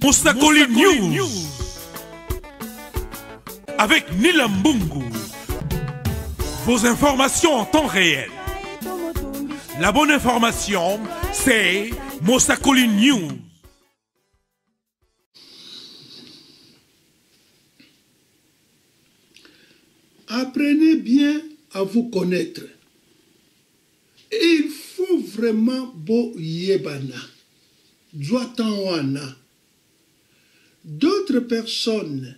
Mosakoli News. Avec Nilambungu. Vos informations en temps réel. La bonne information, c'est Mosakoli News. Apprenez bien à vous connaître. Il faut vraiment beau yebana. Doit-on wana. D'autres personnes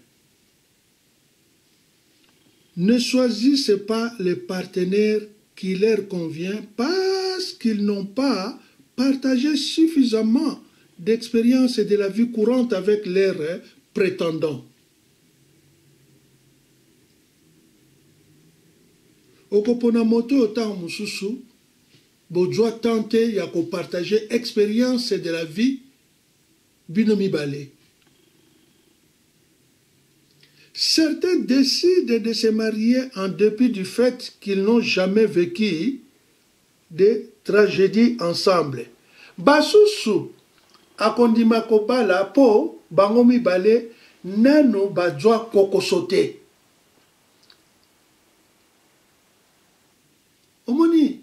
ne choisissent pas les partenaires qui leur convient parce qu'ils n'ont pas partagé suffisamment d'expérience et de la vie courante avec leurs prétendants. okopona moto de la vie bino mibale certains décident de se marier en dépit du fait qu'ils n'ont jamais vécu de tragédies ensemble. Basusu akondima kobala mpo bango mibale nano bazwa kokoso te omoni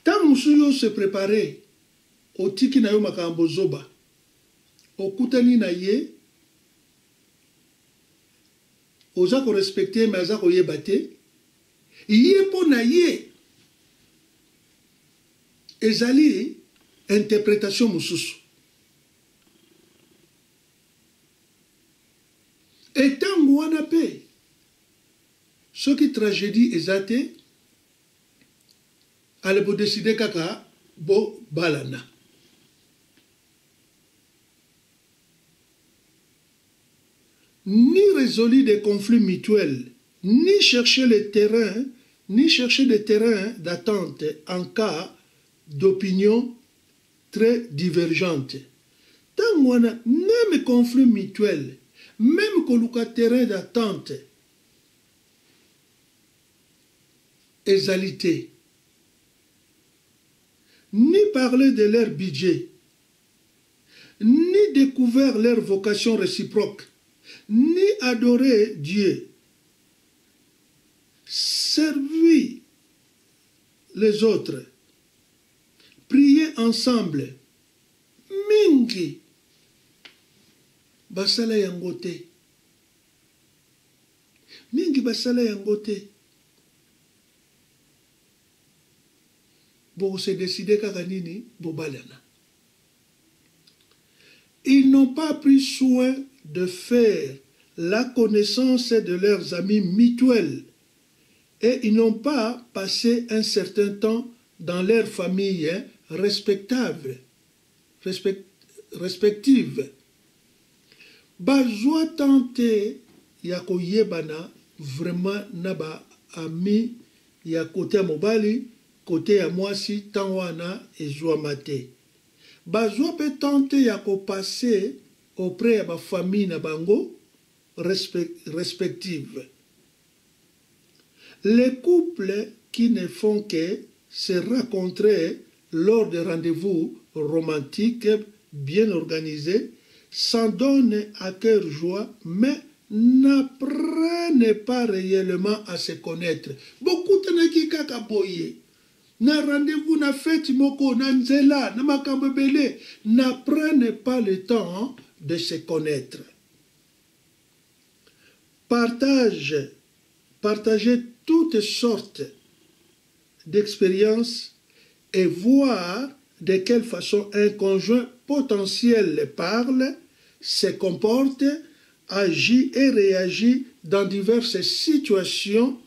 ntango mosusu yo se prepare otiki na yo makambo zoba okutani na ye oza korespecte me aza koyeba te. Ye mpo na ye ezali interprétation mosusu. Etango wana mpe soki tragédie eza te ale bodeside kaka bobalana ni résolu des conflits mutuels ni chercher le terrain ni chercher des terrains d'attente en cas d'opinion très divergente ntango wana même conflit mutuel même koluka terrain d'attente ezali te ni parler de leur budget ni découvert leur vocation réciproque ni adorer Dieu. Servir les autres. Prier ensemble. Mingi. Basala yango te mingi basala yango te bokose décide kaka nini bobalana. Ils n'ont pas pris soin de faire la connaissance de leurs amis mutuels et ils n'ont pas passé un certain temps dans leur famille respectable respect, respective bazwa temps te ya koyebana vraiment na baami ya ya mobali kote ya mwasi ntango wana ezwama te bazwa mpe temps te ya kopase auprès ya bafamille na bango respective. Les couples qui ne font que se rencontrer lors de rendez-vous romantiques bien organisés s'en donnent à cœur joie mais n'apprennent pas réellement à se connaître. Bokutanaki kaka boye na rendez-vous na feti moko na nzela na makambo n'apprennent pas le temps de se connaître. Partage partagez toutes sortes d'expériences et voir de quelle façon un conjoint potentiel parle, se comporte, agit et réagit dans diverses situations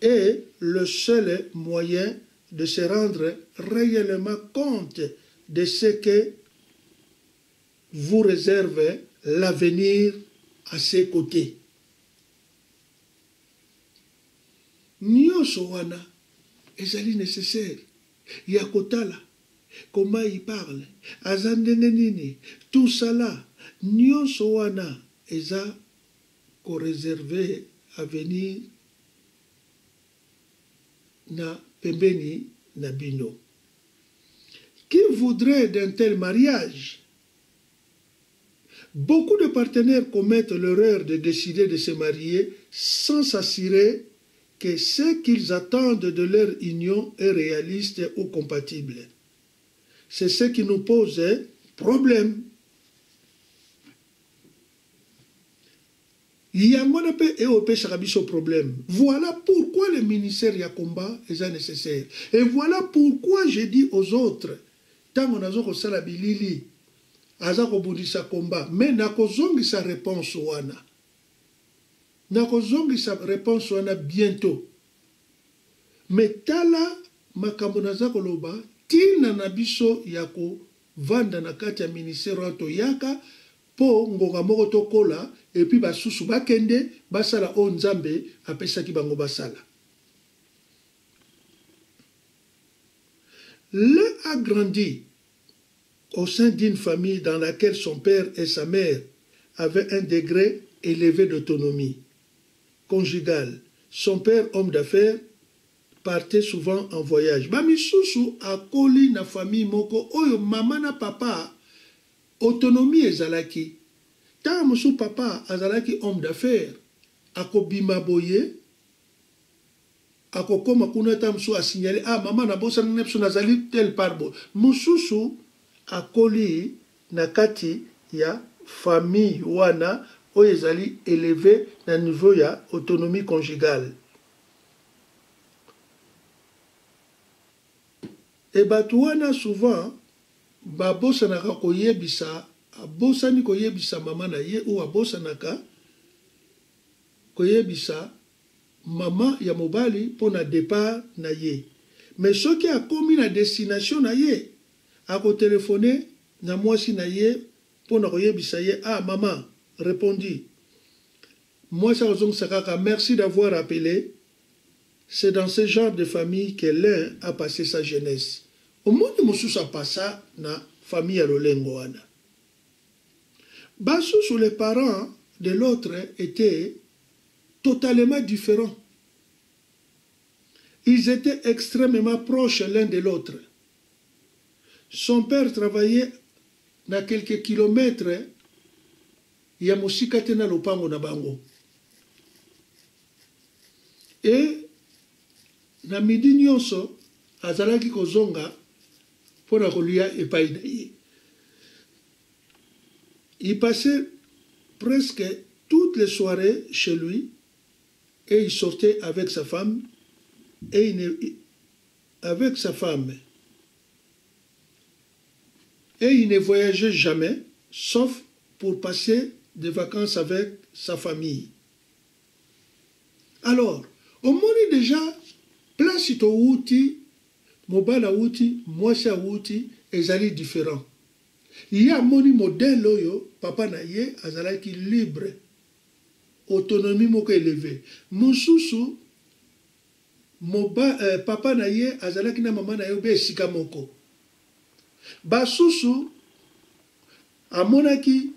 est le seul moyen de se rendre réellement compte de ce que vous réserve l'avenir à ses côtés. nyonso wana ezali nécessaire. Ya kotala koma il parle? Aza ndenge nini? Tout cela nyonso wana eza koreserve avenir na pembeni na bino. Qui voudrait d'un tel mariage Beaucoup de partenaires commettent l'erreur de décider de se marier sans s'assurer que ce qu'ils attendent de leur union est réaliste ou compatible. C'est ce qui nous pose problème. yango wana mpe eopesaka biso problème voilà pourquoi le ministère ya combat eza nécessaire et voilà pourquoi je dis aux autres ntango naza kosala aza kobundisa combat me nakozongisa réponse wana. Nakozongisa réponse wana bientôt. Me tala makambo naza koloba ntina na biso ya kovanda na kati ya ministère wana toyaka mpo ngonga moko tokola epuis basusu bakende basala oyo nzambe apesaki bango basala. Le a grandi au sein d'une famille dans laquelle son père et sa mère avaient un degré élevé d'autonomie. Conjugale son père homme d'affaires partait souvent en voyage. Bamisusu akoli na famille moko oyo mama na papa autonomie ezalaki. Ntango mosusu papa azalaki homme d'affaires akobima boye akokóma kuna ta mosusu asignale ah mama na biso nazali tel par boye mosusu akoli na kati ya famille wana oyo ezali élevé na niveau ya autonomie conjugale. E bato wana souvent babosanaka koyebisa abosani koyebisa mama na ye oyo abosanaka koyebisa mama ya mobali mpona départ na ye. Me soki akomi na destination na ye akotelefone na mwasi na ye mpona koyebisa ye ah mama répondi mwasi akozongisa kaka merci d'avoir appelé. C'est dans ce genre de famille que l'un a passé sa jeunesse. Omoni mosusu apasa na famille ya lolengo wana. Basusu les parents de l'autre étaient totalement différents ils étaient extrêmement proches l'un de l'autre son père travaillait na quelques kilomètres. Ya mosika te na lopango bango. E na midi azalaki kozonga epai na il passait presque toutes les soirées chez lui et il sortait avec sa femme et avec sa femme et il ne voyageait jamais sauf pour passer des vacances avec sa famille. Alors omoni déjà place towuti mobali awuti mwasi awuti ezali différent ye amoni modele oyo papa na ye libre autonomie moko eleve mosusu moba, eh, papa na ye azalaki na mama na basusu amonaki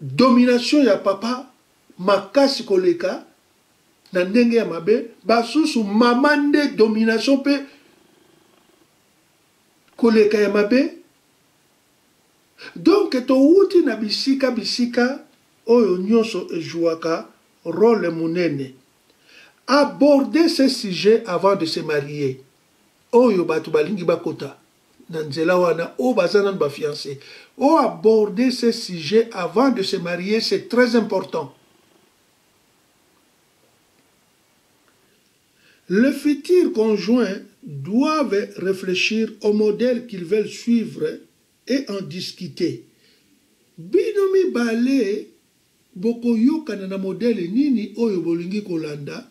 domination ya papa makasi koleka na ndenge ya mabe. Basusu mama nde domination mpe koleka ya mabe. Donk towuti na bisika bisika oyo nyonso ezwwaka rôle monene. Aborder ce sujet avant de se marier. Oyo bato balingi bakota na nzela wana oyo baza nano bafiancé oyo aborder ce sujet avant de se marier c'est très important. Le futur conjoint doivent réfléchir au modèle qu'ils veulent suivre et en discuter. Bino mibale bokoyokana na modele nini oyo bolingi kolanda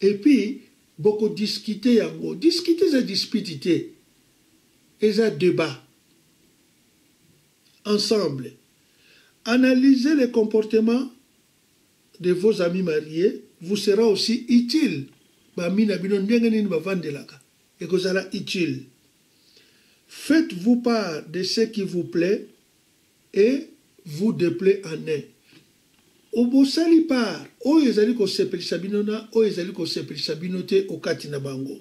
epuis bokodiskute yango. Diskute eza dispute te eza débat. Ensemble. Analysez le comportement de vos amis mariés. Vous sera aussi utile. Bami na bino ndenge nini bavandelaka ekozala utile. Faites-vous part de ce qui vous plaît et vous déplaît en un obosali part. Oyo ezali kosepelisa bino na oyo ezali kosepelisa bino te okati bango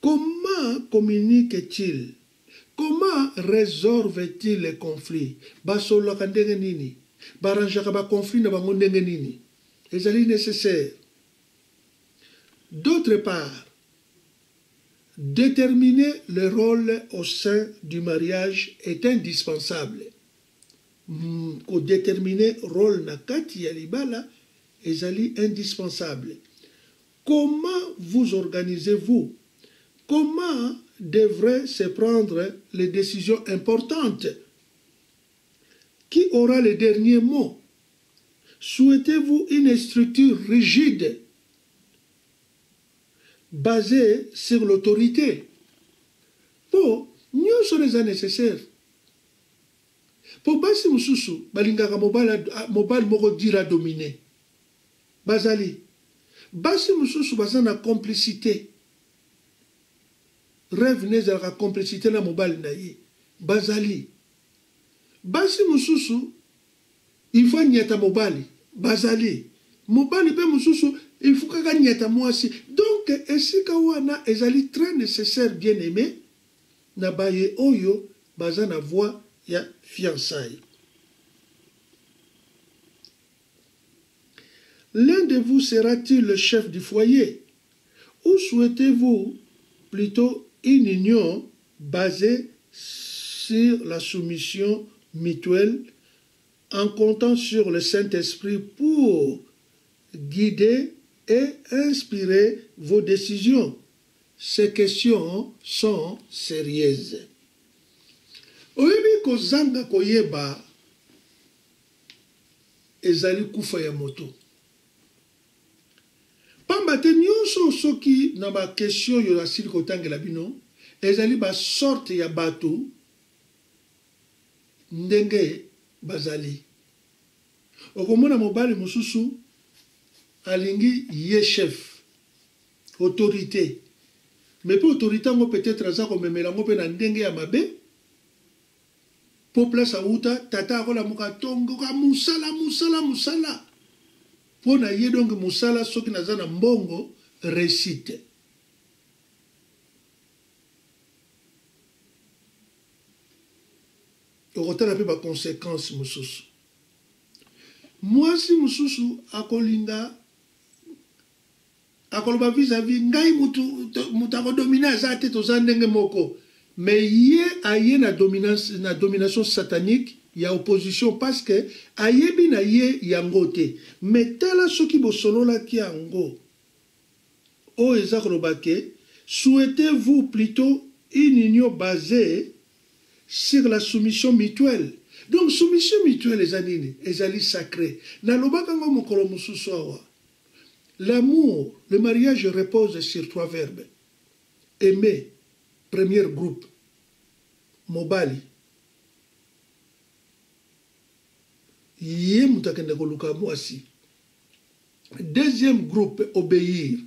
comment communique-t-il? Comment résolvent-ils les conflits? Basololaka ndenge nini? Barangeaka baconflit na d'autre part déterminer le rôle au sein du mariage est indispensable. Mm, kodétermine rôle na kati ya libala indispensable. Comment vous organisez-vous comment devraient se prendre les décisions importantes? Qui aura le dernier mot souhaitez-vous une structure rigide basée sur l'autorité? Mpo nyonso eza nécessaire. Mpo basi mosusu balingaka mobali, moko dira domine. Bazali basi mosusu baza na complicité rêve ne ezalaka complicité na mobali na ye bazali. Basi mosusu il faut anyata mobali bazali. Mobali mpe mosusu il faut kaka nyata mwasi donc esika wana ezali très nécessaire bien aimé na baye oyo baza na voie ya fiançailles. L'un de vous sera-t-il le chef du foyer? Ou souhaitez-vous plutôt une union basée sur la soumission mutuelle en comptant sur le Saint-Esprit pour guider et inspirer vos décisions Ces questions sont sérieuses. koyeba ezali pamba te nyonso soki na bakestio oyo asili kotangela bino ezali basorte ya bato ndenge bazali. Okomona mobali mosusu alingi ye chef autorité. Me mpe autorité yango peut-être aza komemela yango mpe na ndenge ya mabe. Mpo place awuta tata akolamuka tongoka mosala mosala mosala mpo na ye donke mosala soki naza na mbongo réussite. Okotala mpe baconséquence mosusu. Mwasi mosusu akolinga akoloba vis-à-vis ngai mutu akodomine aza te toza ndenge moko. Me ye aye na domination satanique ya opposition parce que ayebi na ye yango te. Me tala soki bosololaki yango oyo eza souhaitez-vous plutôt une union basée sur la soumission mutuelle? Donc soumission mutuelle eza nini? Ezali sacré. Nalobaka mokolo mosusu l'amour le mariage repose sur trois verbes. Aimer premier groupe mobali ye moto akende koluka mwasi. Deuxième groupe obéir.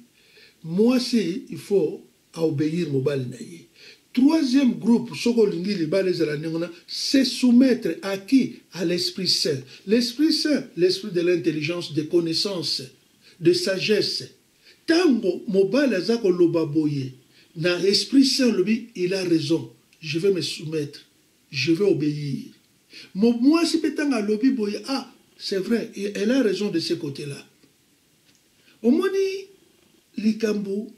Mwasi il faut aobéir mobali na ye. Troisième groupe soki olingi libala ezala ndenge wana se soumettre à qui? À l'esprit saint. L'esprit saint l'esprit de l'intelligence de connaissance de sagesse. Ntango mobali aza koloba boye na esprit saint lobi il a raison. Je vais me soumettre. Je vais obéir mwasi mpe ntango alobi boye ah c'est vrai elle a raison de ce côté là omoni likambo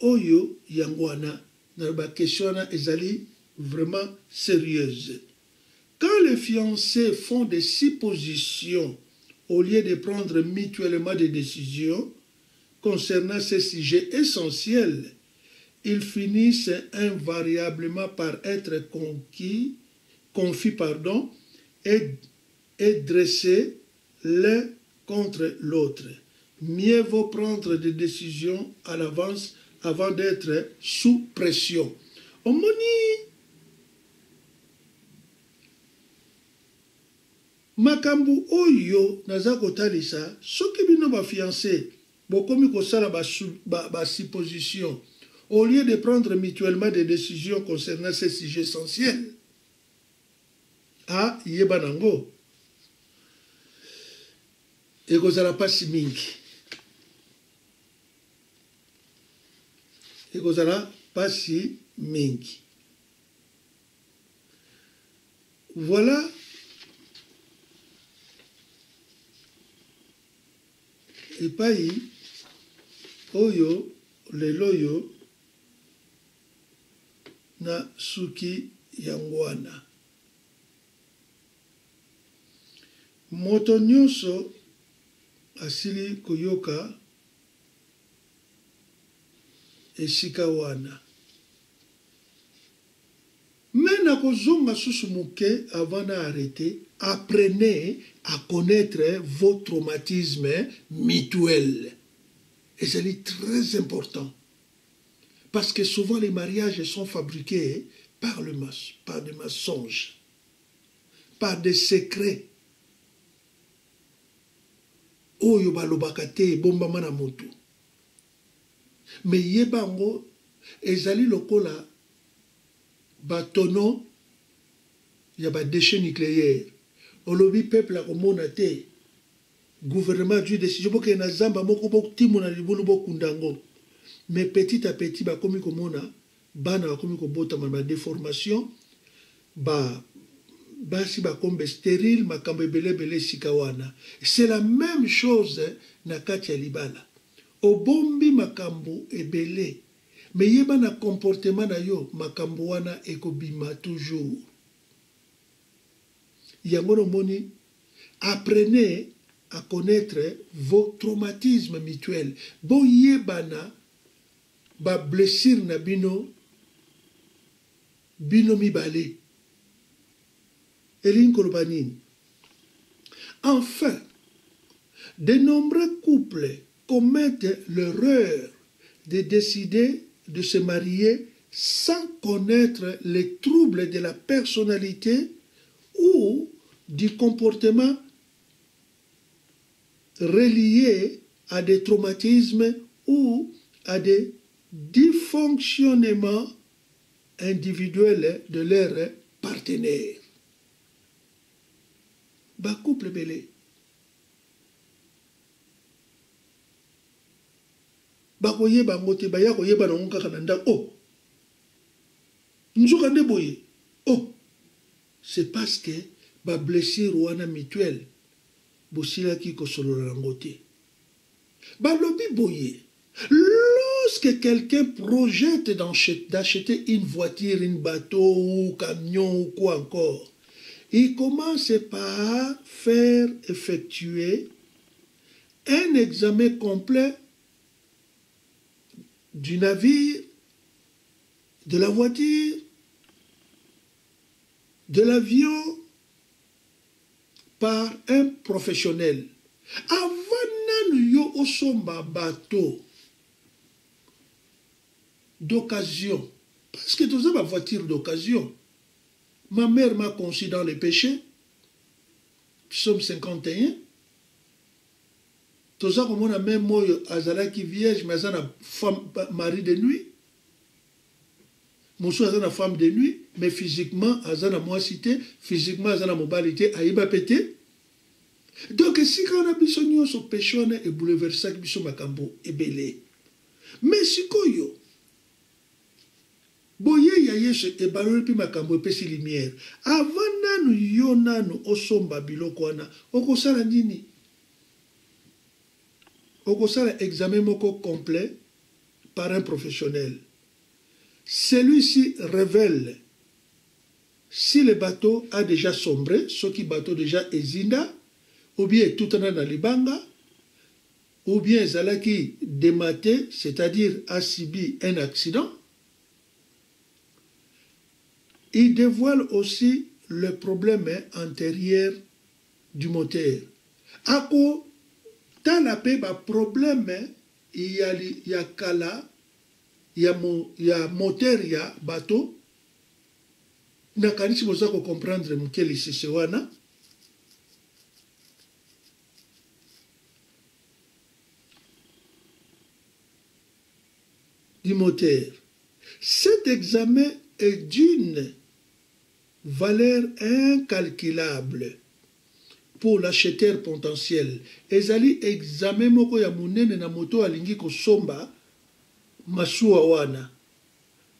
oyo yango na ezali vraiment sérieuse. Quand les fiancés font des suppositions au lieu de prendre mutuellement des décisions concernant ces sujets essentiels ils finissent invariablement par être conquis, confis pardon, et, et dressés l'un contre l'autre. Mieux vaut prendre des décisions à l'avance avant d'être sous pression. omoni makambo oyo naza kotalisa soki bino bafiance bokomi kosala basupposition ba, ba au lieu de prendre mutuellement des décisions concernant ces sujets essentiels ah yeba nango ekozala mpasi mingi. Ekozala mpasi mingi. Voilà. Epai oyo lelo oyo na suki yango wana moto nyonso asili koyoka esika wana. Me na kozonga susu moke avant na arrêté apprenez à connaître vos traumatismes mutuels. Ezali très important. Parce que souvent les mariages sont fabriqués par, le par des mensonges par des secrets oyo balobaka te ebombama na motu. Me yeba yango ezali lokola batono ya badéchet nucléaire olobi peuple akomona te gouvernement azwi décision bokende na zamba moko botimona libulu bokunda yango. Mais petit à petit bakomi komona bana bakomi kobotama na badéformation ba basi bakombe stérile makambo ebelebele esika wana. C'est la même chose na kati ya libala. Obombi makambo ebele. Me yeba na comportement na yo makambo wana ekobima toujours. Yango nomoni apprenez à connaître vos traumatismes mutuels. Boyebana bablessure na bino bino mibale enfin de nombreux couples commettent l'erreur de décider de se marier sans connaître les troubles de la personnalité ou du comportement reliés à des traumatismes ou à des dysfonctionnements individuels de leur partenaire. Bacouple belé. bakoyeba yango te baya koyeba nango kaka na ndako o nzoka nde boye. O c'est parce que bablessure wana mutuelle bosilaki kosolola yango te. Balobi boye. Lorsque quelqu'un projette d'acheter une voiture une bateau ou camion ou quoi encore il commence par faire effectuer un examen complet du navire, de la voiture, de l'avion par un professionnel. Avant yo osomba bateau d'occasion, parce que tu as ma voiture d'occasion. Ma mère m'a conçu dans le péché. Psaume 51. toza komona meme oyo azalaki vierge mais aza na mari de nuit mosusu aza na femme de nuit mais physiquement aza na mwasi te physiquement aza na mobali te ayeba mpe te donc esika wana biso nyonso peshe wana ebouleversaki biso makambo ebele mais sikoyo boye ya yesu ebaloli mpe makambo epesi lumière. Avant nanu yo nanu osomba biloko wana. Okosala nini? Okosala examen moko complet par un professionnel. Celui-ci révèle si le bateau a déjà sombré soki bateau déjà ezinda ou bien etutana na libanga ou bien ezalaki dématé c'est-à-dire a subi un accident il dévoile aussi le problème antérieur du moteur. Ako tala mpe baproblème ya, ya kala ya, mo, ya moteur ya bato nakanisi boza kocomprendre moke lisese wana. Du moteur. Cet examen est d'une valeur incalculable. Pour l'acheteur potentiel ezali examen moko ya monene na moto alingi kosomba masuwa wana.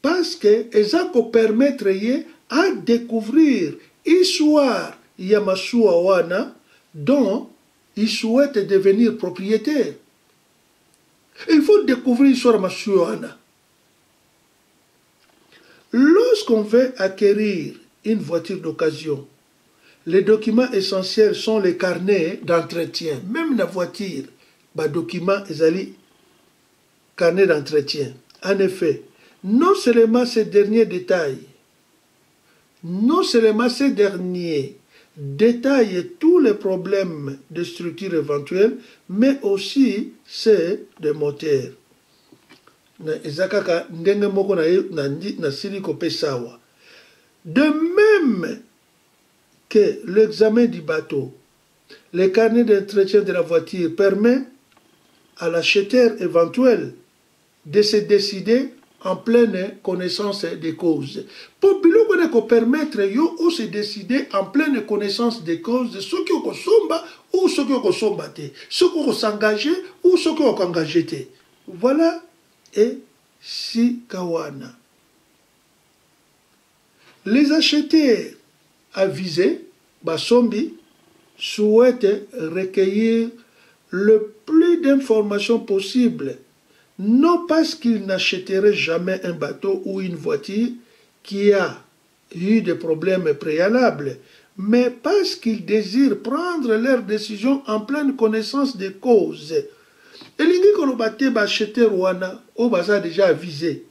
Parce que eza kopermettre ye à découvrir histoire ya masuwa wana dont il souhaite devenir propriétaire. Il faut découvrir histoire ya masuwa wana. Lorsqu'on veut acquérir une voiture d'occasion. Les documents essentiels sont les carnets d'entretien. Même la voiture badocument ezali carnet d'entretien. En effet non seulement ces derniers détails non seulement ces derniers détaillent tous les problèmes de structure éventuels, mais aussi ceux de moteur. eza kaka ndenge moko nasili kopesa awa de même que l'examen du bateau le carnet d'entretien de la voiture permet à l'acheteur éventuel de se décider en pleine connaissance des causes. Biloko wana ekopermettre yo ose décide en pleine connaissance des causes soki okosomba ou soki okosomba te soki okosengage ou soki okoengage te voilà esika wana les acheteurs avisés basombi souhaitent recueillir le plus d'informations possible non parce qu'ils n'achèteraient jamais un bateau ou une voiture qui a eu des problèmes préalables, mais parce qu'ils désirent prendre leurs décisions en pleine connaissance des causes. elingi koloba te baacheteur wana oyo baza déjà avisé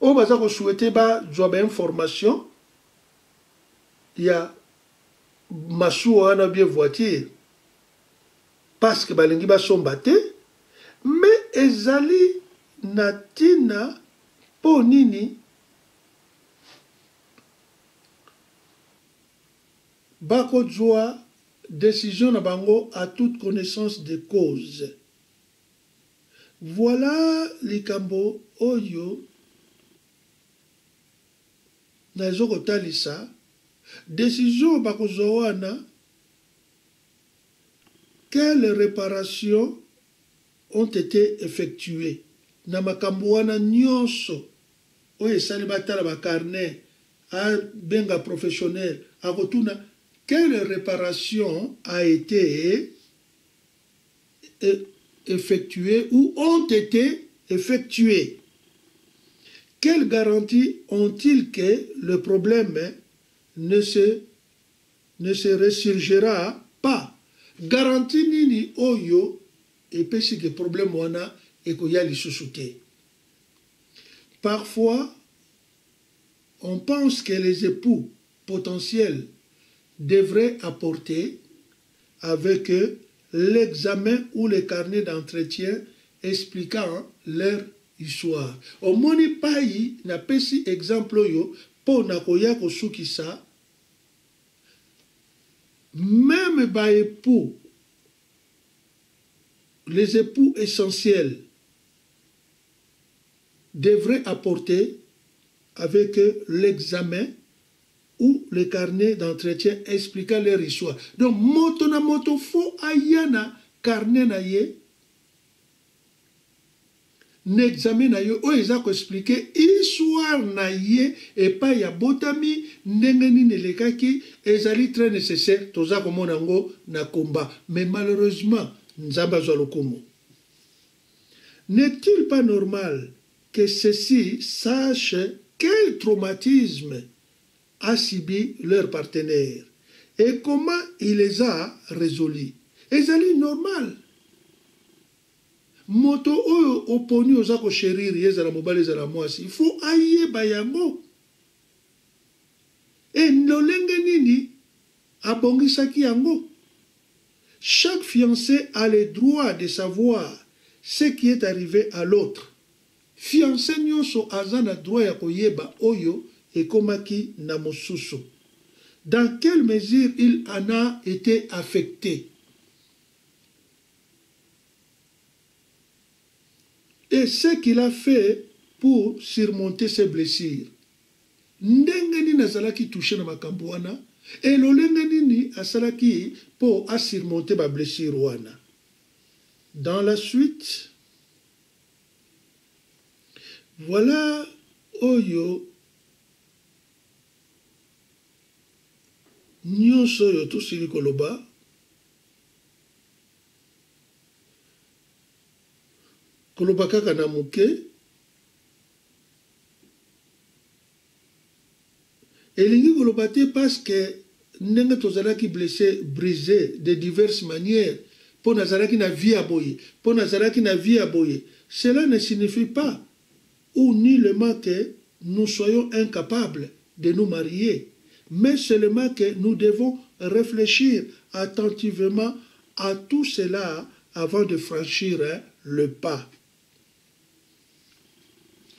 oyo baza kosouhaite bazwa bainformation ya masuwa wana bie voiture parce que balingi basomba te me ezali na ntina mpo nini? Bakozwa décision na bango à toute connaissance de cause. Voilà likambo oyo naza kotalisa décision bakozwa wana quelle réparation ont été effectuées? Na makambo wana nyonso oyo esali batala bacarnet abenga professionnel akotuna quelle réparation a été effectuée ou ont été effectuées Quelle garantie ont-ils que le problème ne se, ne se ressurgira pas? Garantie nini oyo epesi ke problème wana ekoya lisusu te Parfois, on pense que les époux potentiels devraient apporter avec eux l'examen ou le carnet d'entretien expliquant leur histoire. Omoni pai napesi exemple oyo mpo na koya kosukisa même baépoux les époux essentiels devraient apporter avec l'examen ou le carnet d'entretien expliquant leur histoire. Donc, moto na moto fo ayana carnet na ye examen na ye oyo eza koexplike histoire na ye epai ya botami ndenge nini elekaki ezali très nécessaire. Toza komona yango na komba. Mais malheureusement nzambe azwa lokumu. N'est-il pas normal que ceci sache quel traumatisme a subi leur partenaire? Et comment il les a résolus? Ezali normal moto oyo oponi oza kosheriri ezala mobali ezala mwasi. Ifo ayeba yango. E lolenge nini abongisaki yango? Chaque fiancé a le droit de savoir ce qui est arrivé à l'autre. Fiancé nyonso aza na droit ya koyeba oyo ekomaki na mosusu. Dans quelle mesure il en a été affecté et ce qu'il a fait pour surmonter ses blessures. Ndenge nini azalaki touche na makambo wana elolenge nini asalaki mpo asurmonte bablessure wana. Dans la suite voilà oyo nyonso oyo tosili koloba koloba kaka moke. Elingi koloba te parce que ndenge tozalaki blessé brisé de diverses manières mpo nazalaki na vie ya boye mpo nazalaki na vie ya boye. Cela ne signifie pas ou nullement que nous soyons incapables de nous marier mais seulement que nous devons réfléchir attentivement à tout cela avant de franchir hein, le pas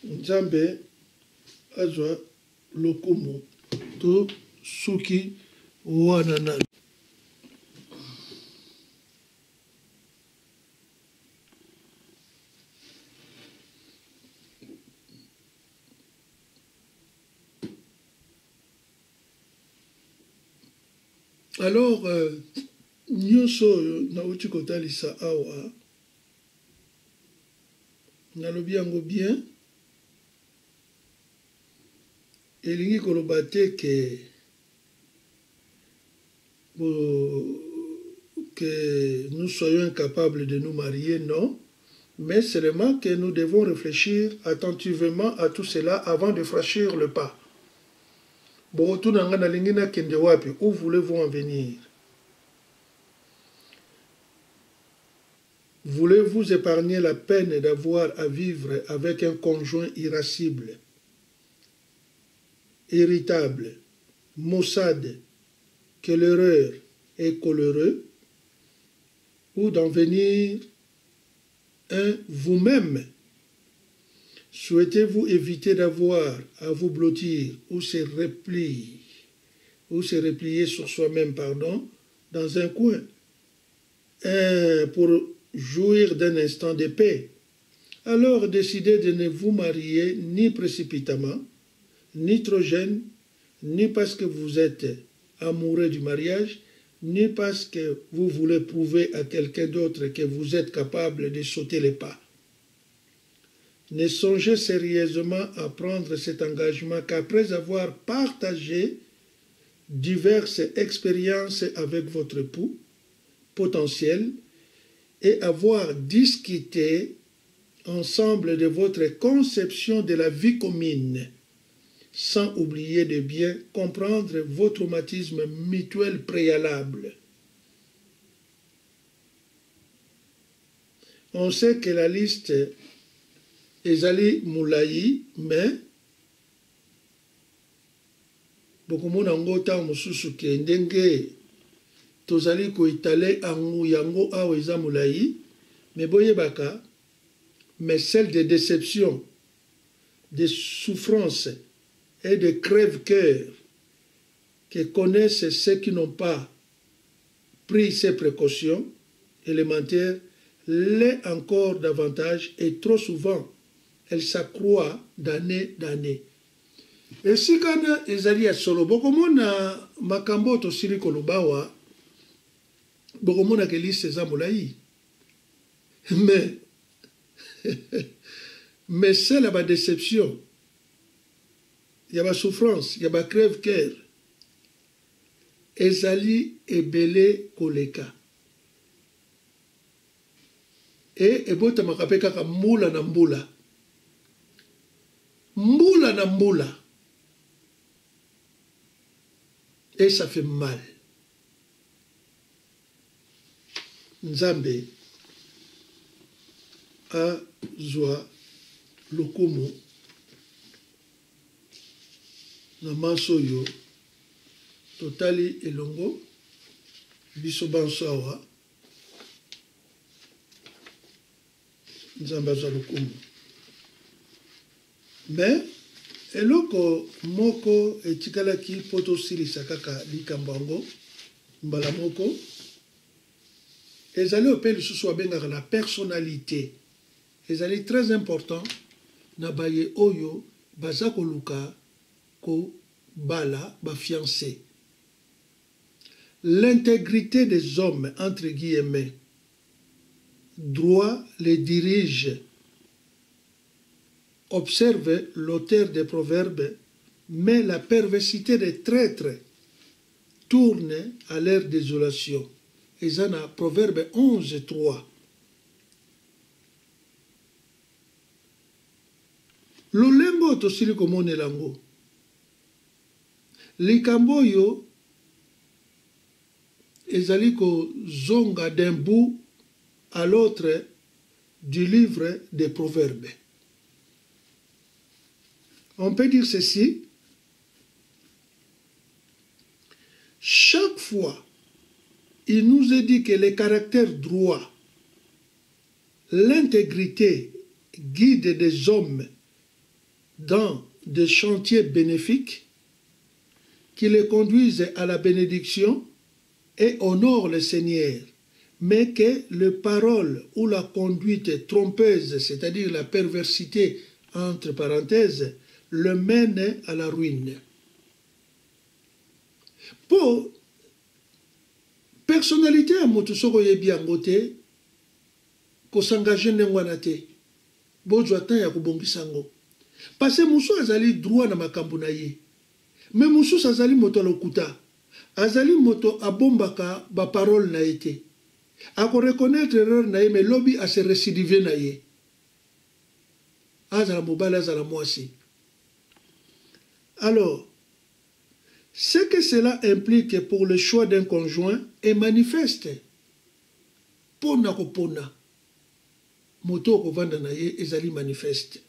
nzambe azwa lokumu to suki wana na alors euh, nyonso oyo nauti kotalisa awa nalobi yango bien elingi koloba que nous soyons incapables de nous marier, non, mais seulement que nous devons réfléchir attentivement à tout cela avant de franchir le pas. Où voulez-vous en venir? Voulez-vous épargner la peine d'avoir à vivre avec un conjoint irascible, irritable, maussade, que l'erreur est coloreux, ou d'en venir un vous-même. Souhaitez-vous éviter d'avoir à vous blottir ou se replier, ou se replier sur soi-même, pardon, dans un coin, un, pour jouir d'un instant de paix. Alors décidez de ne vous marier ni précipitamment, ni trop jeune, ni parce que vous êtes amoureux du mariage, ni parce que vous voulez prouver à quelqu'un d'autre que vous êtes capable de sauter les pas. Ne songez sérieusement à prendre cet engagement qu'après avoir partagé diverses expériences avec votre époux potentiel et avoir discuté ensemble de votre conception de la vie commune, sans oublier de bien comprendre vos traumatismes mutuels préalables. On sait que la liste ezali molai mais bokomona yango ntango mosusu ke ndenge tozali koetale yango awa eza molai me boyebaka mais celle de déception de souffrance et de crève-cœur que connaissent ceux qui n'ont pas pris ces précautions élémentaires l'est encore davantage et trop souvent elle s'accroît d'année d'année. Esika na ezali ya solo bokomona makambo oyo tosili koloba awa bokomonaka elise eza molai mais mais celle ya badéception ya basouffrance ya bacrève cœur. Ezali ebele koleka. E ebotamaka mpe kaka mbula na mbula. Mbula na mbula. Et ça fait mal. Nzambe azwa lokumu na manso oyo totali elongo biso banso awa. Nzambe azwa lokumu. Me eloko moko etikalaki mpo tosilisa kaka likambo yango mbala moko ezali oyo mpe lisusu babengaka na personnalité. Ezali très important na baye oyo baza koluka l'intégrité des hommes entre guillemets droit les dirige. Observe l'auteur des proverbes, mais la perversité des traîtres tournent à leur désolation eza na proverbe 11 3 lolenge oyo tosili komonela yango likambo oyo ezali kozonga d'un bout à l'autre du livre des proverbes. On peut dire ceci. Chaque fois il nous est dit que le caractère droit l'intégrité guide des hommes dans des chantiers bénéfiques qui les conduisent à la bénédiction et honorent le Seigneur, mais que les paroles ou la conduite trompeuse, c'est-à-dire la perversité, entre parenthèses, le mène à la ruine. Pour personnalité ya moto soki oyebi yango te kosengage ndenge wana te bozwa temps ya kobongisa yango parce mosusu azali droit na makambo na me mosusu azali moto ya lokuta. Azali moto abombaka baparole na ye te. Akoreconnaitre erreur na ye me lobi ase récidive na ye. Azala mobali azala mwasi. Alors ce que cela implique pour le choix d'un conjoint est manifeste. Mpona kopona moto okovanda na ye ezali manifeste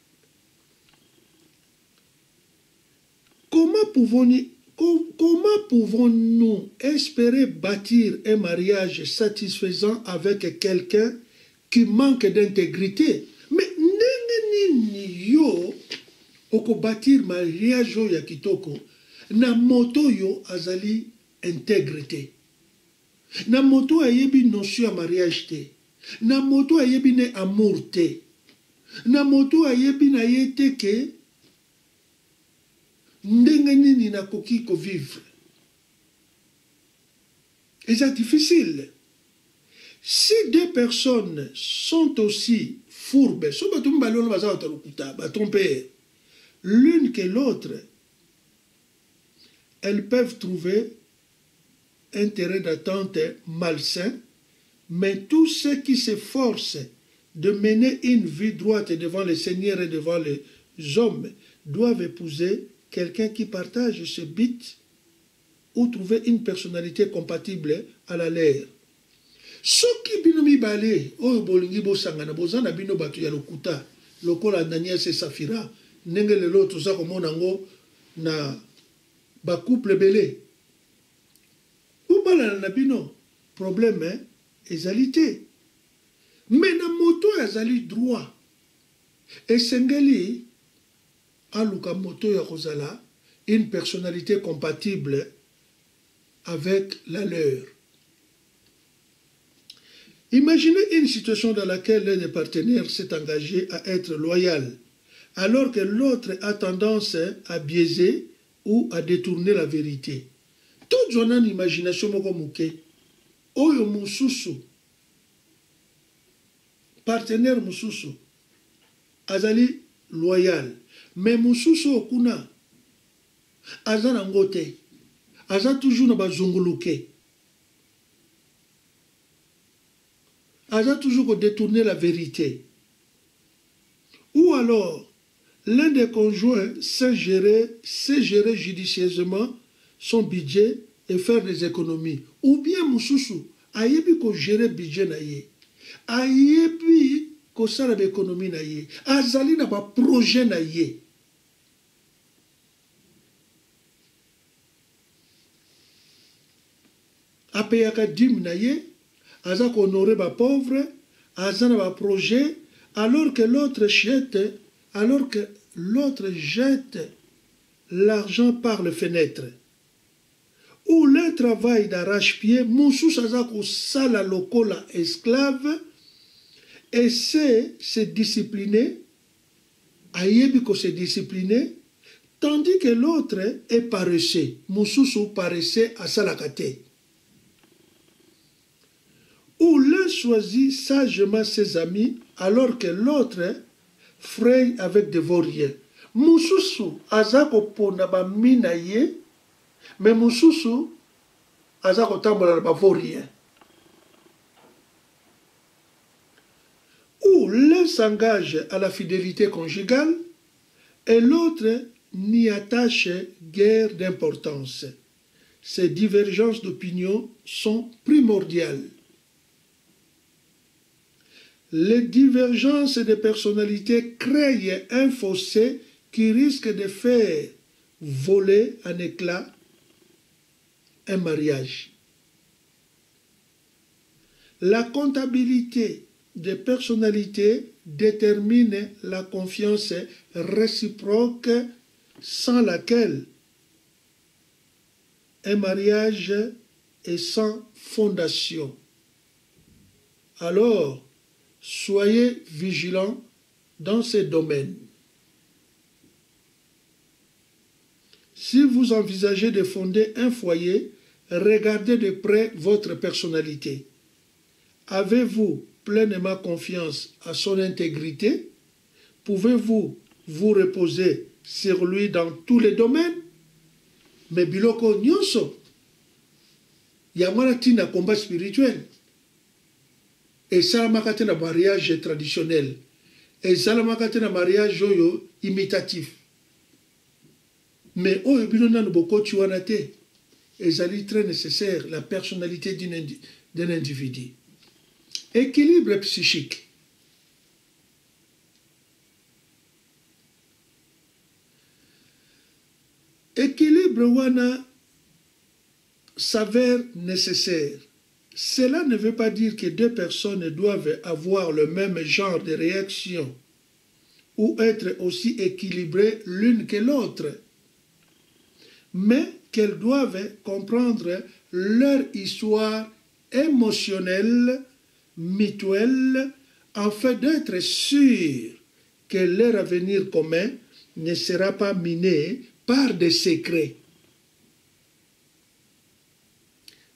comment pouvons-nous espérer bâtir un mariage satisfaisant avec quelqu'un qui manque d'intégrité? Mais ndenge yo okobâtir mariage oyo ya kitoko na moto oyo azali intégrité. Na moto ayebi notion ya mariage te. Na moto ayebi ne amour te. Na moto ayebi na ye te ke ndenge nini nakoki kovivre? Eza difficile. Si deux personnes sont aussi fourbes so bato mibale wana baza bato lokuta batromper l'une que l'autre elles peuvent trouver un terrain d'attente malsain mais tous ceux qui s'efforcent de mener une vie droite devant le Seigneur et devant les hommes doivent épouser quelqu'un qui partage ce but ou trouver une personnalité compatible à la leur. Soki bino mibale oyo bolingi bosangana boza na bino bato ya lokuta lokola ananias e safira ndenge lelo toza komona yango na bacouple ebele. Bobalana na bino probleme ezali te. Me na moto oyo azali droit esengeli aluka moto akozala une personnalité compatible avec la leur. Imaginez une situation dans laquelle l'un des partenaires s'est engagé à être loyal, alors que l'autre a tendance à biaiser ou à détourner la vérité. Toute une imagination moko muke, oyo mususu, partenaire mususu, azali loyal, mais mususu okuna, aza nango te, aza toujours na bazunguluke. aza toujours détourner la vérité. Ou alors, l'un des conjoints sait gérer, sait gérer judicieusement son budget et faire des économies. Ou bien Moussousou, ayebi ko gérer budget na ye. Ayebi ko sala économie na ye. Azali na ba projet na ye. apeyaka dime na ye aza kohonorer bapauvre aza na baprojet alors que l'autre jette alors que l'autre jette l'argent par le fenêtre ou le travail d'arrache-pied mosusu aza kosala lokola esclave essaie se discipliner. Ayebi kose discipliner. Tandis que l'autre est paresseux. Mosusu paresseux asalaka te. Ou l'un choisit sagement ses amis alors que l'autre fraye avec des vauriens. Mosusu aza kopona bami na ye, mais mosusu aza kotambola na bavorien l'un s'engage à la fidélité conjugale et l'autre n'y attache guère d'importance. Ces divergences d'opinion sont primordiales. Les divergences de personnalités créent un fossé qui risque de faire voler en éclats un mariage. La comptabilité des personnalités détermine la confiance réciproque sans laquelle un mariage est sans fondation. Alors, soyez vigilants dans ces domaines. Si vous envisagez de fonder un foyer, regardez de près votre personnalité. Avez-vous pleinement confiance à son intégrité Pouvez-vous vous reposer sur lui dans tous les domaines? Mais biloko nyonso yango wana ntina combat spirituel. Esalamaka te na mariage traditionnel. Esalamaka te na mariage imitatif. Mais oyo bino nano bokoti wana te ezali très nécessaire la personnalité d'un individu équilibre psychique. Équilibre wana s'avère nécessaire. Cela ne veut pas dire que deux personnes doivent avoir le même genre de réaction ou être aussi équilibrées l'une que l'autre mais qu'elles doivent comprendre leur histoire émotionnelle mutuelle afin d'être sûres que leur avenir commun ne sera pas miné par des secrets,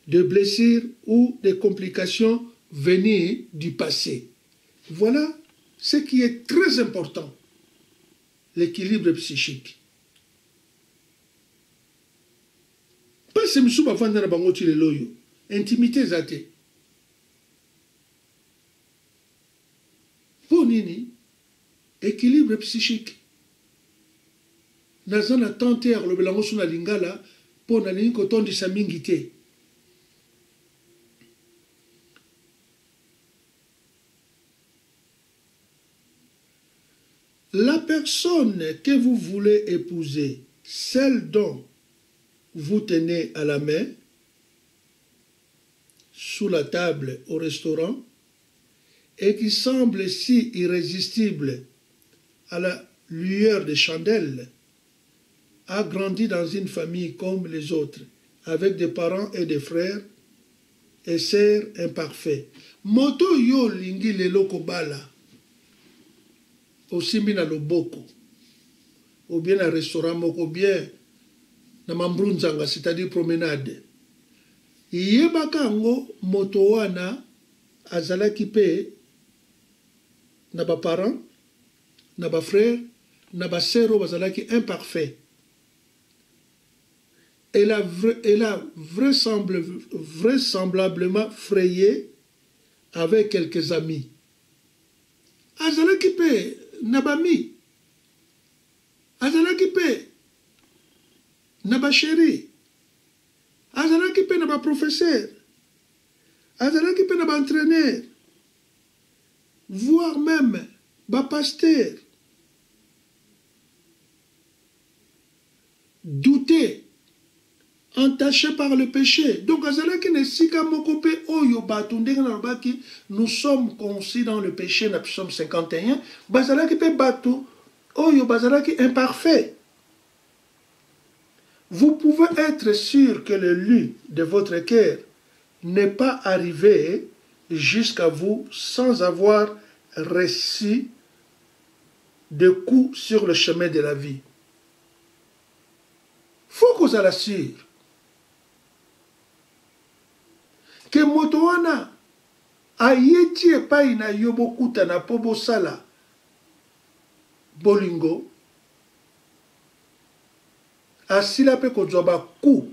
de blessures ou des complications venues du passé. Voilà ce qui est très important, l'équilibre psychique. Te mpo nini équilibre psychique. Naza na temps te ya kolobela yango so na lingala mpo nalingi kotondisa mingi te. La personne que vous voulez épouser celle dont vous tenez à la main sous la table au restaurant et qui semble si irrésistible à la lueur des chandelles, a grandi dans une famille comme les autres, avec des parents et des frères et sœurs imparfaits. Moto yo lingi lelo kobala. Osimbi na loboko. Ou bien na restaurant moko bien na mambrunzanga c'est-à-dire promenade. Yebaka yango moto wana azalaki mpe na baparent na bafrère na basere oyo bazalaki imparfait. Elle a, elle a vraisemblablement frayé avec quelques amis. Azalaki mpe na bami azalaki mpe na basheri azalaki mpe na baprofesseur azalaki mpe na baentraîneur voire même bapaster douter entaché par le péché. Donc azalaki moko mpe oyo nous sommes concis dans le péché na psaume 51 bazalaki mpe bato oyo bazalaki imparfait. Vous pouvez être sûr que le lut de votre cœur n'est pas arrivé jusqu'à vous sans avoir reçu de coups sur le chemin de la vie. faut kozala sûr ke moto wana aye ti epai na yo bokutana mpo bosala bolingo asila mpe kozwa baku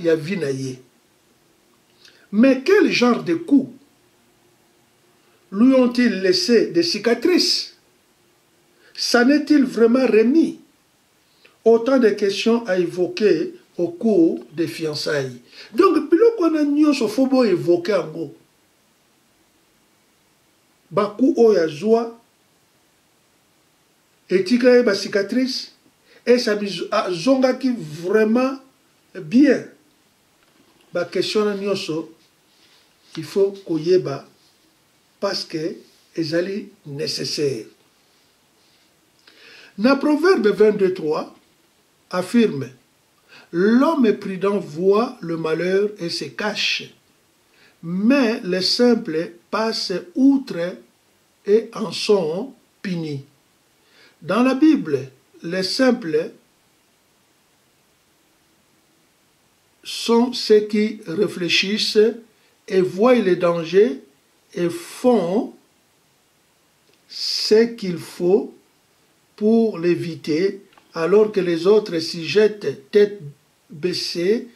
ya mais quel genre de coups lui ont-ils laissé des cicatrices? S'en est-il vraiment remis? Autant de questions à évoquer au cours des fiançailles. Donc, biloko wana nyonso fo boévoke yango. Baku oyo azwa etika ye bacicatrice esabi azongaki vraiment bien. Baquestion na nyonso il faut koyeba parce que ezali nécessaire. Na proverbe 22.3 affirme l'homme prudent voit le malheur et se cache mais les simples passent outre et en sont punis. Dans la bible les simples sont ceux qui réfléchissent et voient les dangers et font ce qu'il faut pour l'éviter, alors que les autres s'y jettent tête baissée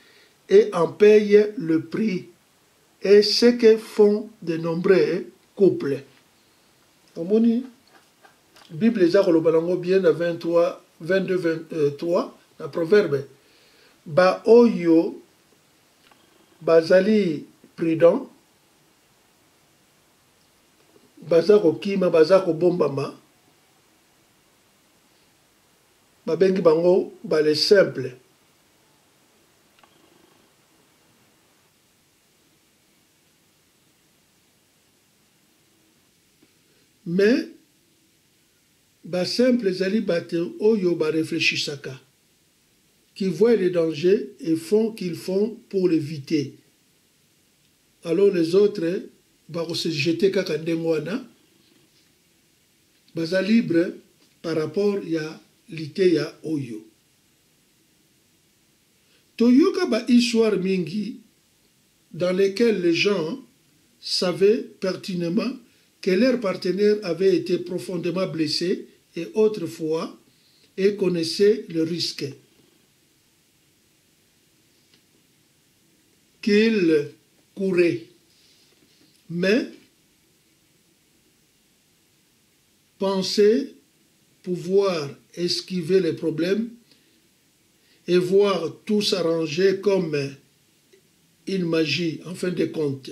et en payent le prix. Et ce que font de nombreux couples. omoni bible eza koloba nango bien na 23 22 23 na proverbe baoyo bazali prudent baza kokima baza kobombama. Babengi bango bale simple. Mais basimple ezali bato oyo barefléchisaka qui voient les dangers et font qu'ils font pour l'éviter alors les autres bakose jeter kaka ndenge baza libre par rapport ya liteya oyo. Toyoka bahistoire mingi dans lesquelles les gens savaient pertinemment que leur partenaire avait été profondément blessé et autrefois et connaissait le risque. Qu'il Mais penser pouvoir esquiver les problèmes et voir tout s'arranger comme une magie en fin de compte.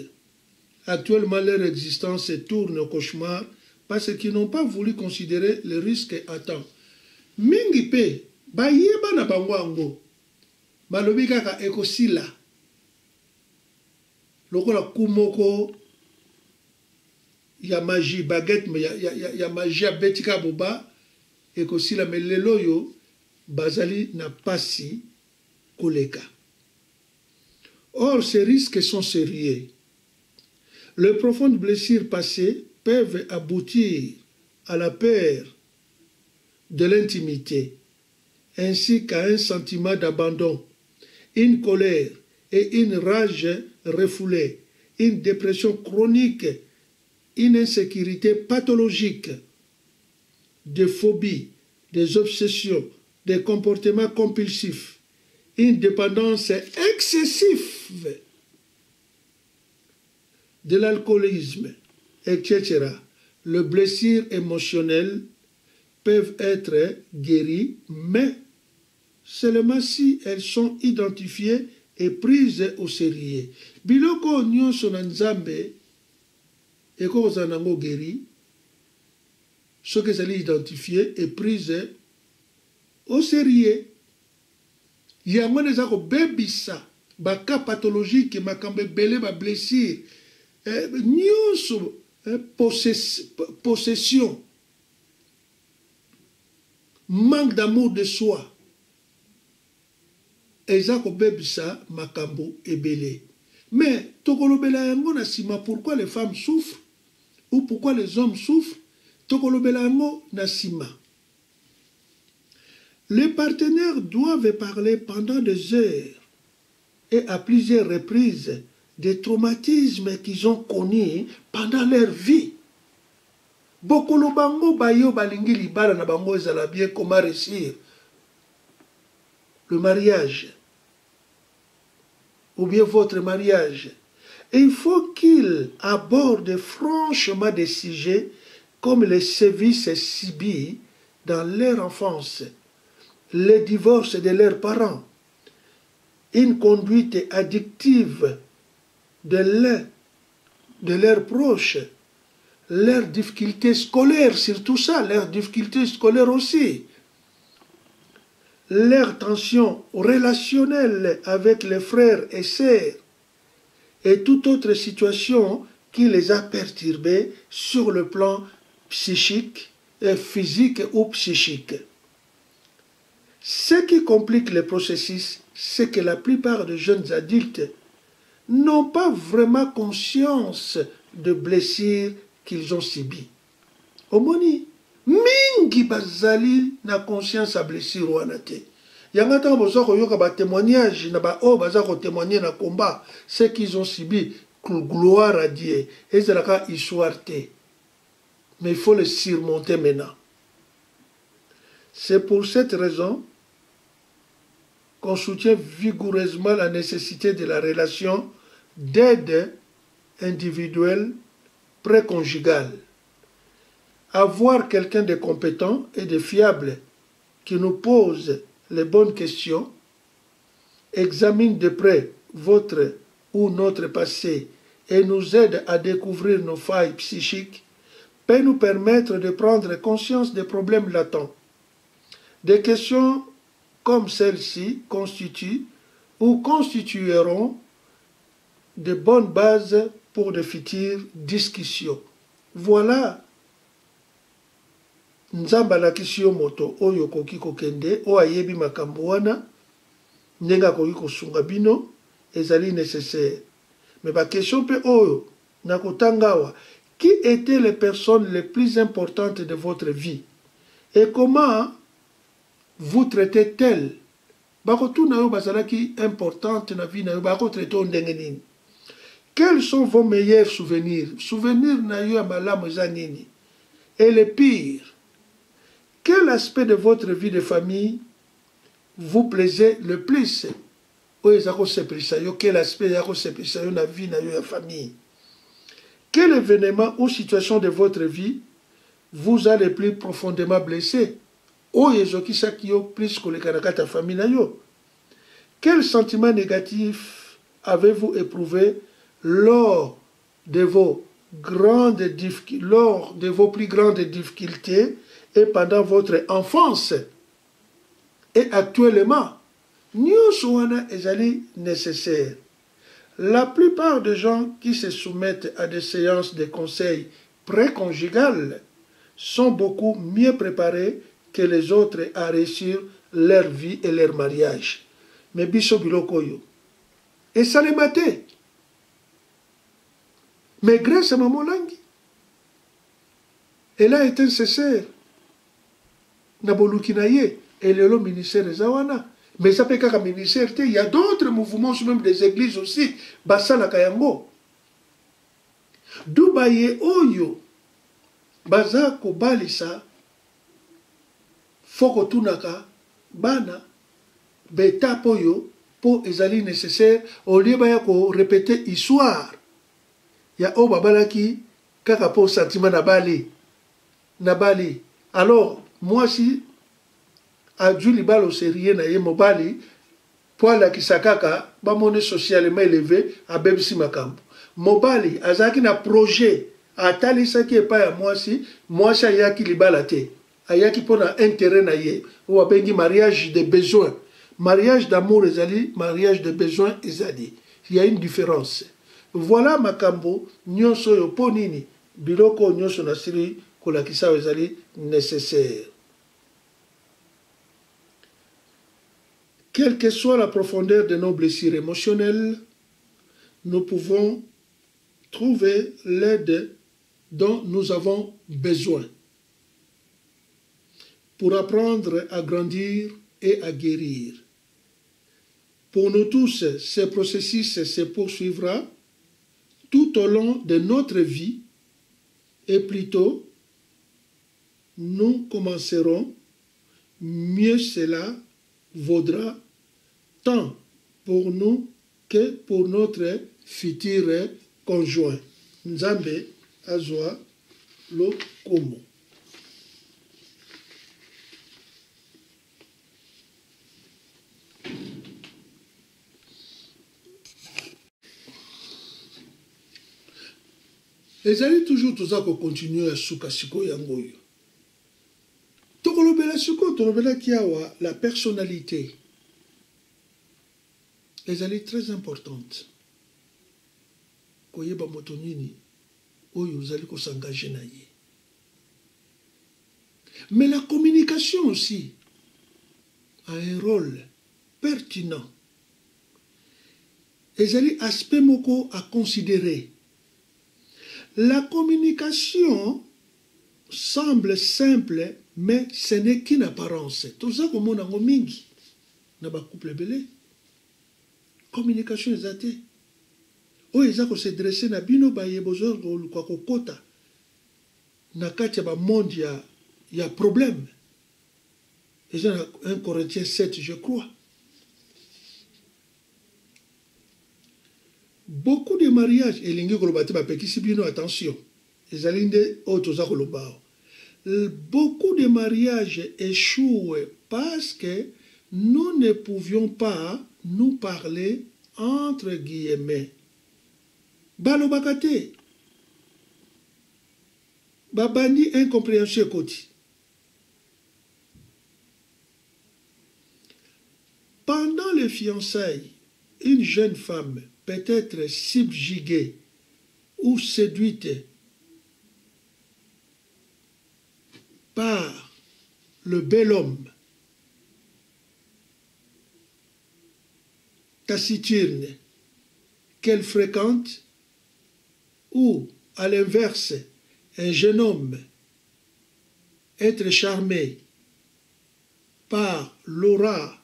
Actuellement, leur existence se tourne au cauchemar parce qu'ils n'ont pas voulu considérer le risque à temps. Lokola ku moko ya magie baguette ya, ya, ya, ya magie abeti kaka boba ekosila me lelo oyo bazali na pasi koleka. Or ces risques sont sérieux. Les profondes blessures passées peuvent aboutir à la peur de l'intimité, ainsi qu'à un sentiment d'abandon, une colère et une rage refoulée, une dépression chronique, une insécurité pathologique, des phobies, des obsessions, des comportements compulsifs, une dépendance excessive de l'alcoolisme, etc. Les blessures émotionnelles peuvent être guéries, mais seulement si elles sont identifiées et prises au sérieux. biloko nyonso na nzambe ekokozala nango guéri soki ezali identifie et prise au sérieux. Yango wana eza kobebisa baka pathologike makambo ebele bablessire eh, nyonso eh, possess, possession. Manque d'amour de soi eza kobebisa makambo ebele. Mais tokolobela yango na nsima pourquoi les femmes souffrent? Ou pourquoi les hommes souffrent? Tokolobela yango les partenaires doivent parler pendant des heures et à plusieurs reprises des traumatismes qu'ils ont connus pendant leur vie. Bokolo bango bayo balingi libala bango réussir le mariage ou bien votre mariage. Il faut qu'il aborde franchement des sujets comme les sévices subis dans leur enfance, le divorce de leurs parents, une conduite addictive de de leurs proches, leurs difficultés scolaires, surtout ça, leurs difficultés scolaires aussi, leurs tensions relationnelles avec les frères et sœurs, et toute autre situation qui les a perturbés sur le plan psychique, physique ou psychique. Ce qui complique le processus, c'est que la plupart des jeunes adultes n'ont pas vraiment conscience de blessures qu'ils ont subies. Mingi bazali na conscience ya blessure wana te. Yango ntango boza koyoka batémoignage na baoyo baza kotémoigne na combat ce qu'ils ont subi gloire à dieu ezalaka histoire mais il faut le surmonter maintenant. C'est pour cette raison qu'on soutient vigoureusement la nécessité de la relation d'aide individuelle préconjugale. Avoir quelqu'un de compétent et de fiable qui nous pose les bonnes questions, examine de près votre ou notre passé et nous aide à découvrir nos failles psychiques, peut nous permettre de prendre conscience des problèmes latents. Des questions comme celle-ci constituent ou constitueront de bonnes bases pour de futures discussions. Voilà nzambe alakisi yo moto oyo okoki kokende oyo ayebi makambo wana ndenge akoki kosunga bino ezali nécessaire. Me bakestion mpe oyo nakotanga awa qui étaient les personnes les plus importantes de votre vie? Et comment vous traitez-elles? Bakotuna oyo bazalaki importante na vie na yo bakotraite oyo ndenge nini? Quels sont vos meilleurs souvenirs? Souvenir na yo ya malamu eza nini? Et le pire quel aspect de votre vie de famille vous plaisait le plus? Yo quel aspect? Eza kosepelisa yo na vie ya famille. Quel événement ou situation de votre vie vous a le plus profondément blessé? Ya famille quel sentiment négatif avez-vous éprouvé lors de vos grandes lors de vos plus grandes difficultés et pendant votre enfance et actuellement nyonso wana ezali nécessaire. La plupart des gens qui se soumettent à des séances de conseil préconjugales sont beaucoup mieux préparés que les autres à réussir leur vie et leur mariage. Me biso biloko oyo esalema te mais grâce à mamolangi elle a été nécessaire na boluki na ye elelo ministère eza wana. Mais eza mpe kaka ministère te y a d'autres mouvements ou même des églises aussi basalaka yango. Du baye oyo baza kobalisa fo kotunaka bana baetape oyo mpo ezali nécessaire olie baya korepete histoire. Ya oyo babalaki kaka mpo sentiment na bali na bali alors mwasi azwi libala oserie na ye mobali mpo alakisa kaka bamoni socialement élevé abebisi makambo. Mobali azalaki na projet atalisaki epai ya mwasi mwasi ayaki libala te. Ayaki mpo na intérêt na ye oyo abengi mariage de besoin. Mariage d'amour ezali mariage de besoin ezali. Il y a une différence. Voilà makambo nyonso oyo mpo nini biloko nyonso nasili kolakisa oyo ezali nécessaire quelle que soit la profondeur de nos blessures émotionnelles nous pouvons trouver l'aide dont nous avons besoin pour apprendre à grandir et à guérir. Pour nous tous, ce processus se poursuivra tout au long de notre vie et plutôt nous commencerons, mieux cela vaudra tant pour nous que pour notre futur conjoint. Nzambe azwa lokumu. ezali toujours toza kokontinue ya suka sikoyo yango oyo la personnalité ezali très importante. Mais la communication aussi a un rôle pertinent. Ezali aspect moko à considérer. La communication semble simple mais ce n'est qu'une apparence. Toza komona yango mingi na bacouple ebele communication eza te oyo eza kosedresse na bino baye boza koluka kokota. Na kati ya bamonde ya, ya problème. Eza na 1 corinthiens 7 je crois. Beaucoup de mariages elingi koloba te bapekisi bino attention. Ezali nde oyo toza koloba awa beaucoup de mariages échouent parce que nous ne pouvions pas nous parler entre guillemets. Balobaka te babandi incompréhension pendant les fiançailles une jeune femme peut être subjuguée ou séduite par le bel homme taciturne qu'elle fréquente ou à l'inverse un jeune homme être charmé par l'aura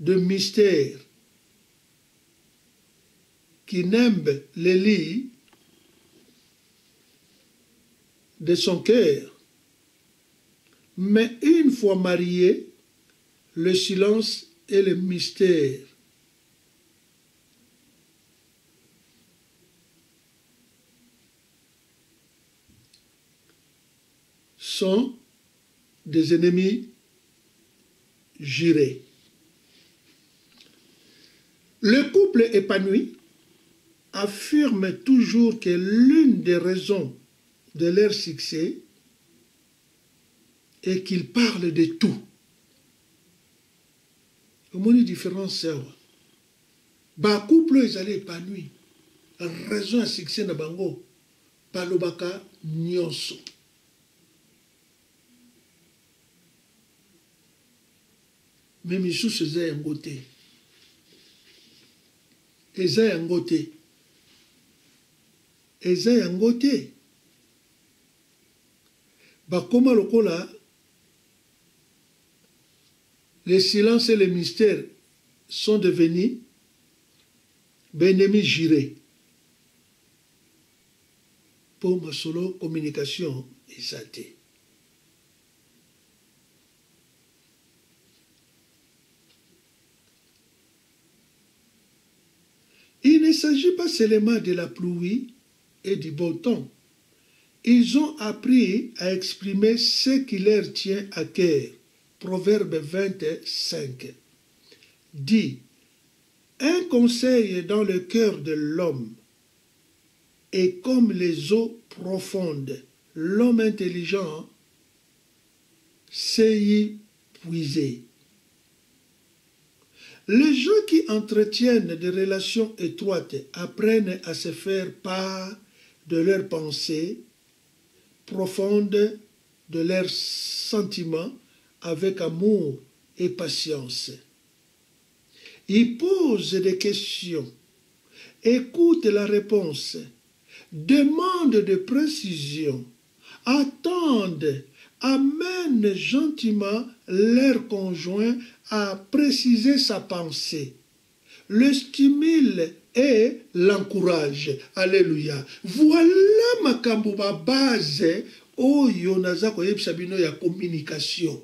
de mystère qui n'aime les lits de son cœur. Mais une fois marié, le silence et le mystère sont des ennemis jurés. Le couple épanoui affirme toujours que l'une des raisons de leur succès est qu'ils parlent de tout. omoni différence awa bacouple oyo ezali épanoui raison ya succès na bango balobaka nyonso. Me misusu eza yango te eza yango te eza yango te bakóma lokola les silences et les mystères sont devenus bennemis jurés mpo masolo communication eza te Il ne s'agit pas seulement de la pluie et du beau temps. Ils ont appris à exprimer ce qui leur tient à cœur. Proverbe 25 dit Un conseil dans le cœur de l'homme est comme les eaux profondes. L'homme intelligent sait y puiser. Les gens qui entretiennent des relations étroites apprennent à se faire part de leurs pensées profondes, de leurs sentiments avec amour et patience. Ils posent des questions, écoutent la réponse, demandent des précisions, attendent, amènent gentiment leur conjoint à préciser sa pensée, le stimule et l'encourage. Alléluia. Voilà makambo ba base oyo naza koyebisa bino ya communication.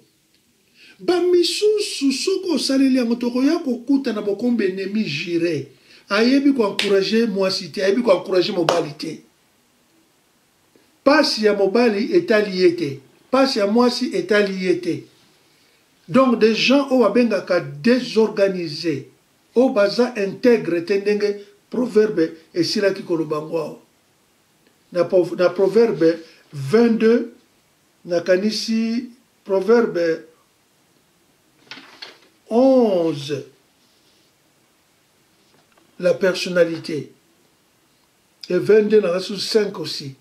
bamisusu soki osaleli yango tokoya kokuta na bokombe enemi jire ayebi koencourage mwasi te ayebi koencourage mobali te pasi ya mobali etali ye te pasi ya mwasi etali ye te donc des gens oyo babengaka désorganisé oyo baza intègre te ndenge proverbe esilaki koloba ngo awa. Na, na proverbe 22 nakanisi proverbe 11 la personnalité. Et 22 nakasi 5 aussi.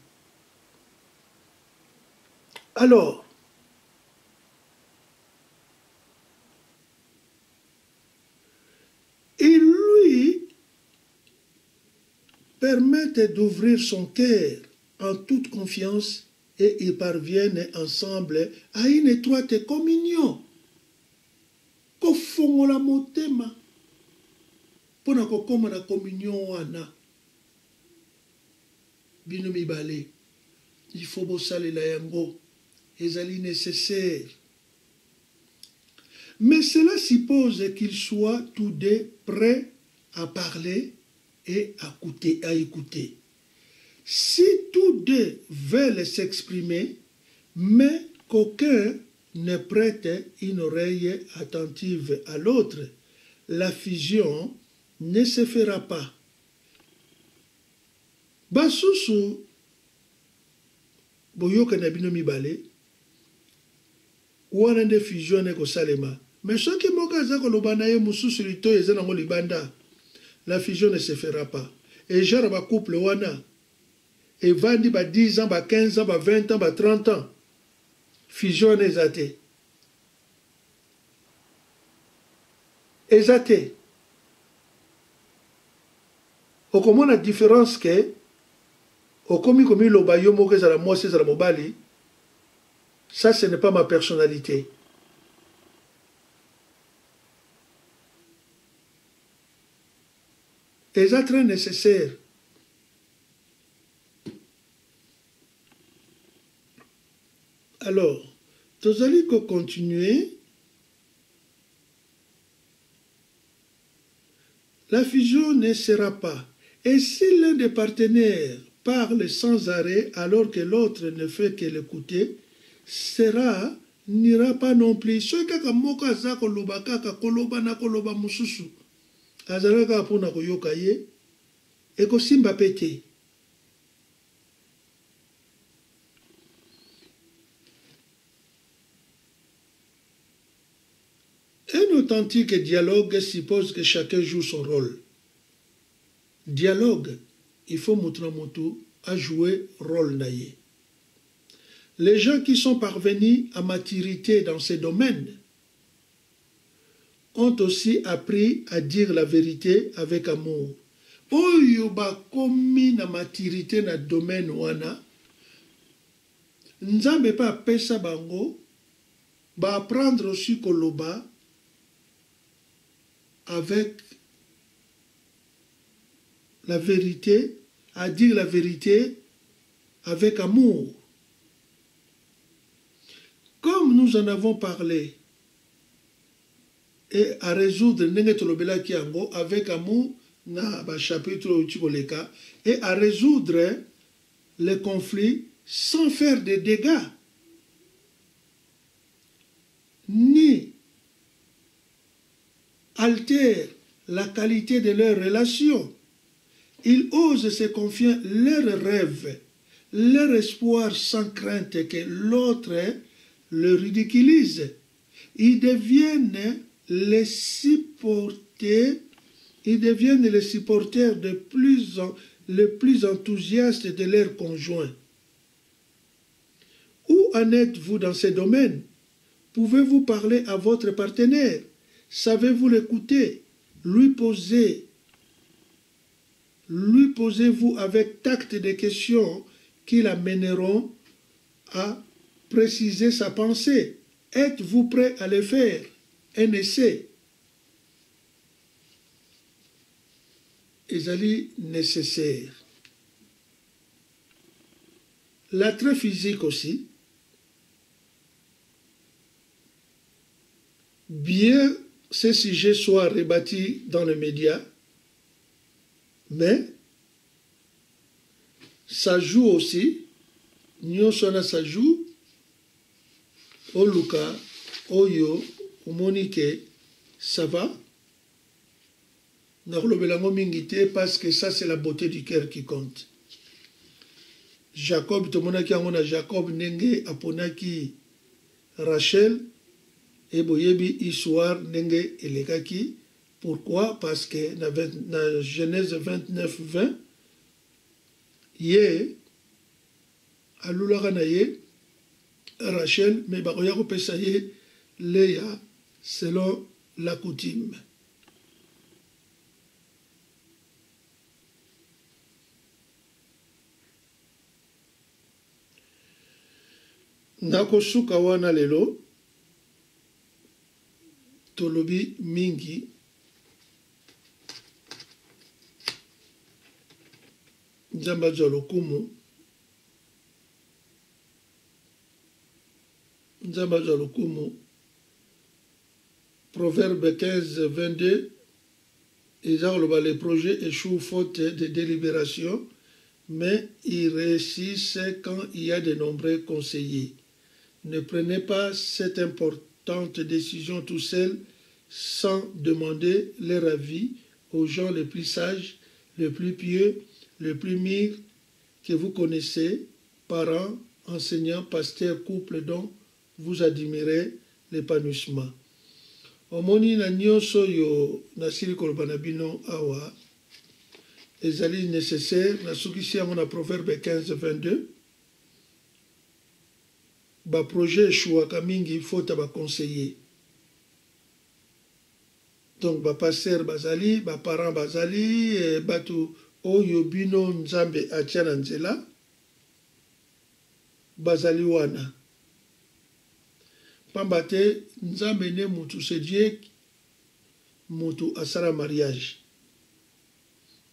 Alors il lui permettent d'ouvrir son cœur en toute confiance et ils parviennent ensemble à une étroite communion. kofongola motema mpo na kokóma na communion wana. Bino mibale ifo bosalela yango. Ezali nécessaire. Mais cela suppose qu'ils soient tous deux prêts à parler et à écouter, à écouter. Si tous deux veulent s'exprimer, mais qu'aucun ne prête une oreille attentive à l'autre, la fusion ne se fera pas. basusu boyoka na bino mibale wana nde fusion ekosalema me soki moko aza koloba na ye mosusu litoyi eza nango libanda la fusion ne se fera pas. E genre bacouple wana evandi ba 10 ans ba 15 ans ba 20 ans ba 30 ans fusion wana eza te eza te okomona différence ke okomi komiloba yo moko ezala mwasi ezala mobali ça ce n'est pas ma personnalité eza très nécessaire alors tozali kocontinue la fusion ne sera pas. Et si l'un des partenaires parle sans arrêt alors que l'autre ne fait que l'écouter sera n'ira pas non plus Un authentique dialogue suppose que chacun joue son rôle. Dialogue, il faut montrer à jouer rôle naïe. Les gens qui sont parvenus à maturité dans ces domaines ont aussi appris à dire la vérité avec amour. oyo bakomi na maturité na domaine wana nzambe mpe apesa bango baapprendre aussi koloba avec la vérité, à dire la vérité avec amour. Comme nous en avons parlé, et à résoudre avec amour, na chapitre et à résoudre les conflits sans faire de dégâts, ni altèrent la qualité de leurs relations. Ils osent se confier leurs rêves, leur espoir sans crainte que l'autre le ridiculise. Ils deviennent les supporters, ils deviennent les supporters de plus en, les plus enthousiastes de leurs conjoints. Où en êtes-vous dans ces domaines? Pouvez-vous parler à votre partenaire? Savez-vous l'écouter? Lui poser lui posez-vous avec tact des questions qui l'amèneront à préciser sa pensée. Êtes-vous prêt à le faire? Essai. ezali nécessaire. L'attrait physique aussi. bien ces sujets soient rebâtis dans les médias, mais ça joue aussi, nyonso ça joue, oluka oyo omoni ça va? Nakolobelango mingi te parce que ça c'est la beauté du cœur qui compte. Jacob tomonaki yango na jacob ndenge aponaki rachel e boyebi histoire ndenge elekaki pourquoi? Parce que na, 20, na genèse 29 20 ye alulaka na ye rachel me bakoya kopesa ye leya selon la coutume. Nakosuka wana lelo tolobi mingi. Nzambe azwa lokumu. Nzambe azwa lokumu proverbe 15 22 eza koloba les projets échouent faute de délibération mais ils réussissent quand il y a de nombreux conseillers ne prenez pas cette importante décision tout seul sans demander leur avis aux gens les plus sages, les plus pieux, les plus mûrs que vous connaissez, parents, enseignants, pasteurs, couples dont vous admirez l'épanouissement. Omoni na nyonso oyo nasili koloba na bino awa ezali nécessaire nasukisi yango na proverbe 15 22 baprojet eshwaka mingi fota baconseiller donc bapaster bazali baparent bazali e, bato oyo bino nzambe atia na nzela bazali wana pamba te nzambe nde mutu c'est dieu mutu asala mariage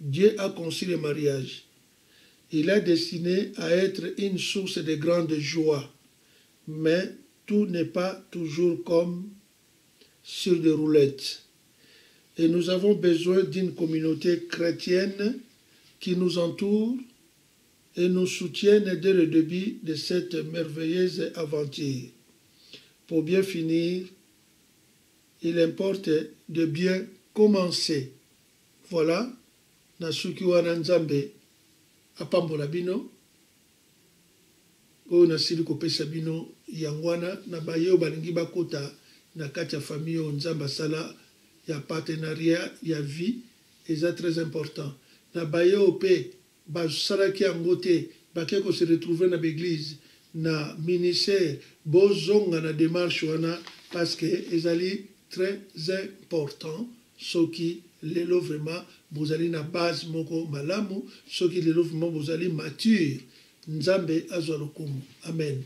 dieu a conçu le mariage il a destiné à être une source de grande joie mais tout n'est pas toujours comme sur des roulettes. Et nous avons besoin d'une communauté chrétienne qui nous entoure et nous soutienne dès le début de cette merveilleuse aventure. Pour bien finir, il importe de bien commencer. Voilà, Nasuki Wananzambe, Apambola Bino, oyo nasili kopesa bino yango wana na baye balingi bakota na ya famille nzambe ya partenariat ya vie eza très important. Na baye oyo mpe basalaki yango te bake kose retrouve na na ministère bozonga na démarche wana parce que ezali très important soki lelo vraiment bozali na base moko malamu soki lelo vraiment bozali mature. Nzambe azwa lokumu. Amen